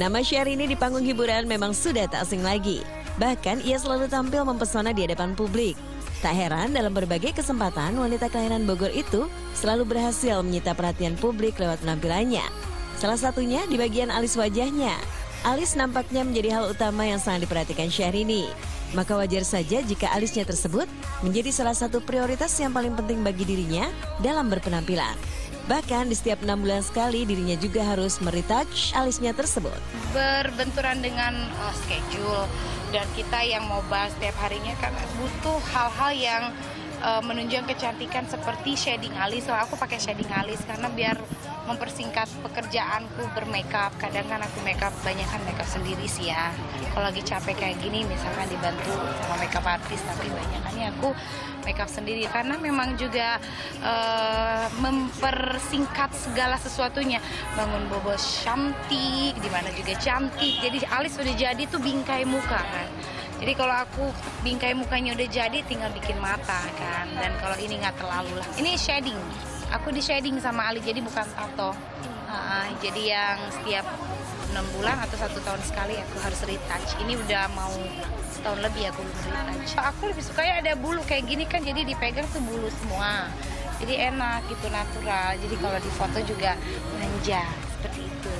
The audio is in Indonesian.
Nama Syahrini di panggung hiburan memang sudah tak asing lagi. Bahkan ia selalu tampil mempesona di hadapan publik. Tak heran dalam berbagai kesempatan wanita kelahiran Bogor itu selalu berhasil menyita perhatian publik lewat penampilannya. Salah satunya di bagian alis wajahnya. Alis nampaknya menjadi hal utama yang sangat diperhatikan Syahrini. Maka wajar saja jika alisnya tersebut menjadi salah satu prioritas yang paling penting bagi dirinya dalam berpenampilan. Bahkan di setiap enam bulan sekali dirinya juga harus meretouch alisnya tersebut. berbenturan dengan uh, schedule dan kita yang mau bahas setiap harinya kan butuh hal-hal yang uh, menunjang kecantikan seperti shading alis. So aku pakai shading alis karena biar mempersingkat pekerjaanku bermakeup. Kadang kan aku makeup banyak kan makeup sendiri sih ya. Kalau lagi capek kayak gini misalkan dibantu sama makeup artis tapi banyak aku makeup sendiri karena memang juga uh, mempersingkat segala sesuatunya. Bangun bobo cantik, di mana juga cantik. Jadi alis udah jadi tuh bingkai muka kan. Jadi kalau aku bingkai mukanya udah jadi tinggal bikin mata kan. Dan kalau ini nggak terlalu lah. Ini shading. Aku di shading sama alis jadi bukan tato. Ah, jadi yang setiap enam bulan atau satu tahun sekali aku harus retouch. Ini udah mau setahun lebih aku belum retouch. Aku lebih suka ya ada bulu kayak gini kan jadi dipegang tuh bulu semua. Jadi enak gitu natural. Jadi kalau di foto juga manja seperti itu.